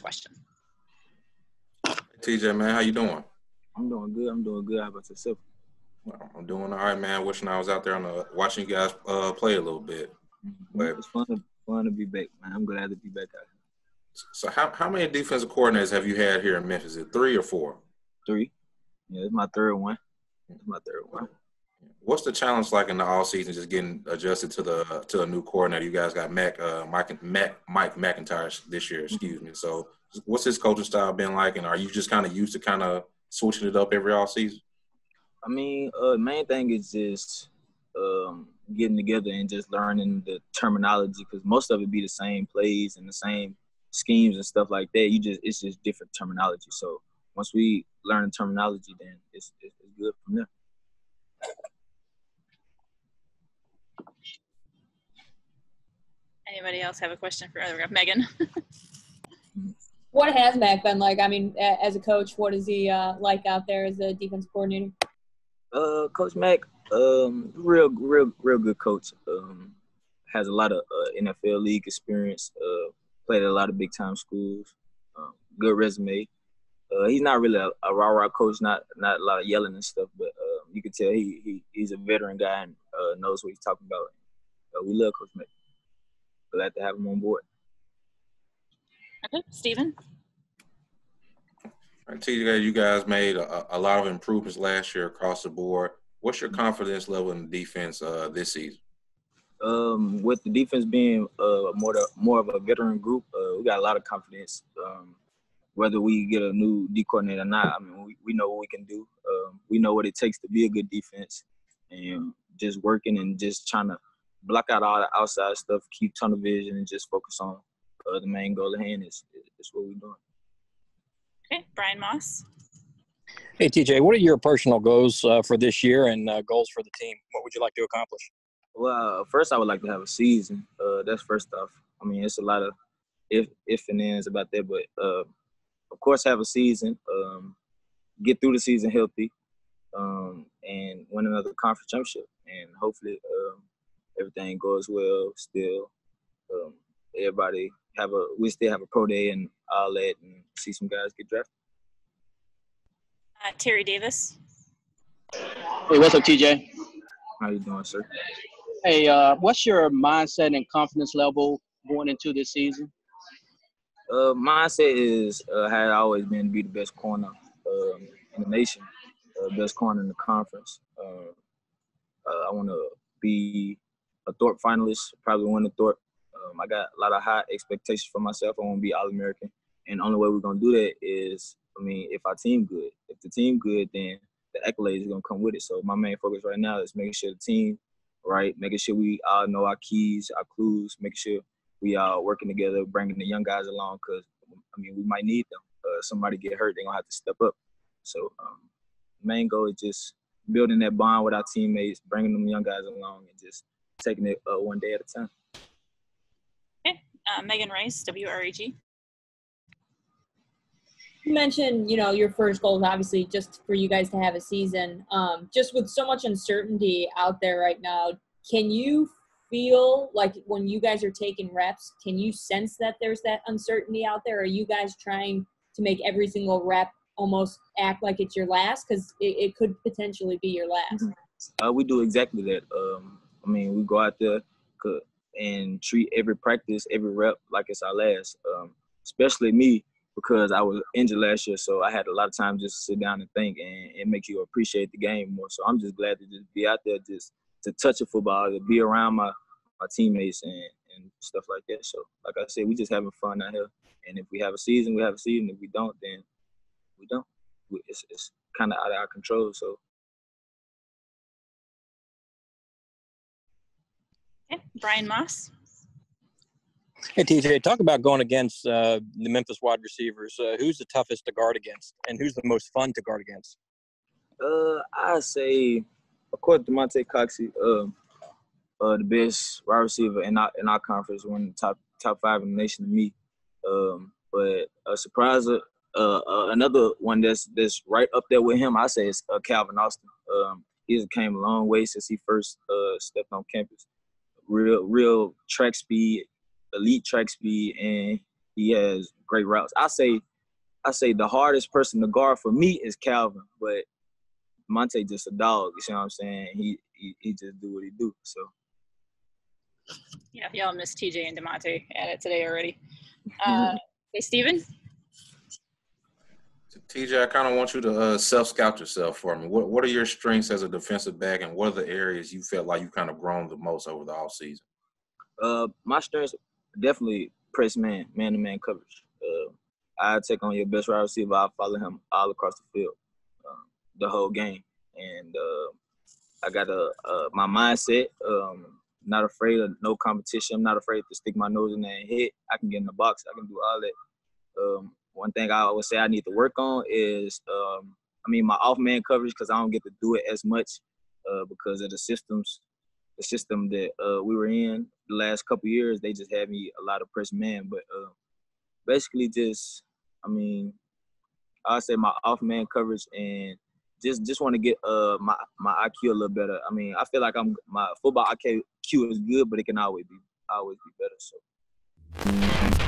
Question. TJ, man, how you doing? I'm doing good. I'm doing good. How about yourself? Well, I'm doing all right, man. Wishing I was out there on the watching you guys uh, play a little bit. But It's fun to, fun to be back, man. I'm glad to be back out here. so, how how many defensive coordinators have you had here in Memphis? Is it three or four? Three. Yeah, it's my third one. My third one. What's the challenge like in the all season, just getting adjusted to the to a new coordinator? You guys got Mac, uh, Mike, Mac, Mike MacIntyre this year, excuse me. So, what's his coaching style been like, and are you just kind of used to kind of switching it up every all season? I mean, uh, main thing is just um, getting together and just learning the terminology because most of it be the same plays and the same schemes and stuff like that. You just it's just different terminology. So once we learn the terminology, then it's it's, it's good from there. Anybody else have a question for uh, Megan? What has Mac been like? I mean, as a coach, what is he uh, like out there as a defense coordinator? Uh, Coach Mac, um, real, real, real good coach. Um, has a lot of uh, NFL league experience. Uh, played at a lot of big time schools. Um, good resume. Uh, he's not really a, a rah rah coach. Not not a lot of yelling and stuff, but um, you can tell he, he he's a veteran guy and uh, knows what he's talking about. Uh, we love Coach Mack. Glad to have him on board. Okay, Stephen. I tell you guys you guys made a, a lot of improvements last year across the board. What's your confidence level in the defense uh, this season? um, with the defense being uh, more the, more of a veteran group, uh, we got a lot of confidence. Um, whether we get a new D coordinator or not, I mean, we, we know what we can do. Um, we know what it takes to be a good defense, and just working and just trying to block out all the outside stuff, keep tunnel vision, and just focus on uh, the main goal at hand. Is is what we're doing. Okay, Brian Moss. Hey, TJ, what are your personal goals uh, for this year and uh, goals for the team? What would you like to accomplish? Well, first I would like to have a season. Uh, that's first off. I mean, it's a lot of if if and ands about that, but uh, of course, have a season. Um, get through the season healthy, um, and win another conference championship, and hopefully um, everything goes well. Still, um, everybody have a we still have a pro day and all that, and see some guys get drafted. Uh, Terry Davis. Hey, what's up, TJ? How you doing, sir? Hey, uh, what's your mindset and confidence level going into this season? Uh, mindset is uh, had always been to be the best corner um, in the nation, uh, best corner in the conference. Uh, uh, I want to be a Thorpe finalist, probably win the Thorpe. Um, I got a lot of high expectations for myself. I want to be All American, and the only way we're gonna do that is, I mean, if our team good. If the team good, then the accolades are gonna come with it. So my main focus right now is making sure the team right, making sure we all know our keys, our clues, making sure we are working together, bringing the young guys along because I mean we might need them. Uh, somebody get hurt, they're gonna have to step up. So um, main goal is just building that bond with our teammates, bringing them young guys along, and just taking it uh, one day at a time. Okay, uh, Megan Rice, WREG. You mentioned, you know, your first goal is obviously just for you guys to have a season. Um, just with so much uncertainty out there right now, can you feel like when you guys are taking reps, can you sense that there's that uncertainty out there? Are you guys trying to make every single rep almost act like it's your last? Because it, it could potentially be your last. Uh, we do exactly that. Um, I mean, we go out there and treat every practice, every rep like it's our last. Um, especially me because I was injured last year, so I had a lot of time just to sit down and think, and it makes you appreciate the game more. So I'm just glad to just be out there, just to touch a football, to be around my my teammates and and stuff like that. So like I said, we just having fun out here, and if we have a season, we have a season. If we don't, then we don't. We, it's it's kind of out of our control. So Okay, Brian Moss. Hey, TJ, talk about going against uh, the Memphis wide receivers. Uh, who's the toughest to guard against, and who's the most fun to guard against? Uh, I say, of course, Damonte Coxie, um, uh, the best wide receiver in our in our conference, one of the top top five in the nation to me. Um, but a surprise, uh, uh, another one that's that's right up there with him, I say is uh, Calvin Austin. Um, he's came a long way since he first uh, stepped on campus. Real, real track speed, elite track speed, and he has great routes. I say, I say the hardest person to guard for me is Calvin, but Monte just a dog. You see what I'm saying? He he, he just do what he do. So Yeah, y'all missed TJ and Damonte at it today already. Uh, hey, Steven? TJ, I kind of want you to uh, self scout yourself for me. What What are your strengths as a defensive back, and what are the areas you felt like you kind of grown the most over the off season? Uh, my strengths definitely press man, man to man coverage. Uh, I take on your best wide receiver. I follow him all across the field, the whole game, and uh, I got a, a my mindset. Um, not afraid of no competition. I'm not afraid to stick my nose in there and hit. I can get in the box. I can do all that. Um, one thing I always say I need to work on is, um, I mean, my off man coverage because I don't get to do it as much uh, because of the systems, the system that uh, we were in the last couple years. They just had me a lot of press man, but uh, basically just, I mean, I say my off man coverage and just just want to get uh my my IQ a little better. I mean, I feel like I'm my football IQ is good, but it can always be always be better. So.